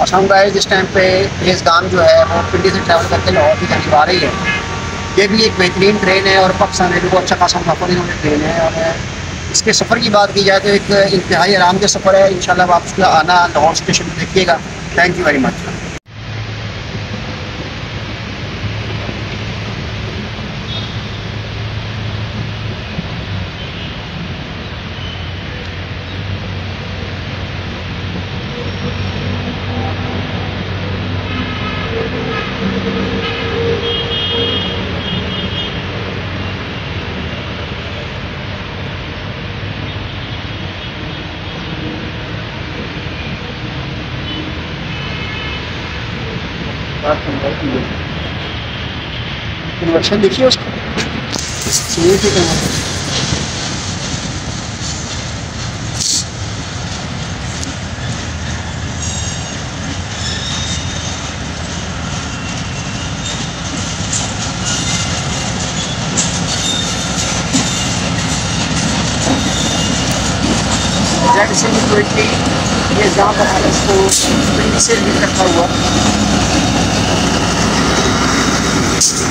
पसंद आए, जिस टाइम पे गाम जो है, वो पिंडी से ट्रैवल करके लाहौर की जानी आ रही है। ये भी एक बेहतरीन ट्रेन है और पाकिस्तान रेलवे को अच्छा खासा मुनाफा वाली ट्रेन है और इसके सफ़र की बात की जाए तो एक इंतहाई आराम का सफ़र है। इन आप उसका आना लाहौर स्टेशन देखिएगा। Thank you very much conversion देखिए उसको। जेड से ट्वेंटी ये जहाँ पर है इसको से भी रखा हुआ। ます。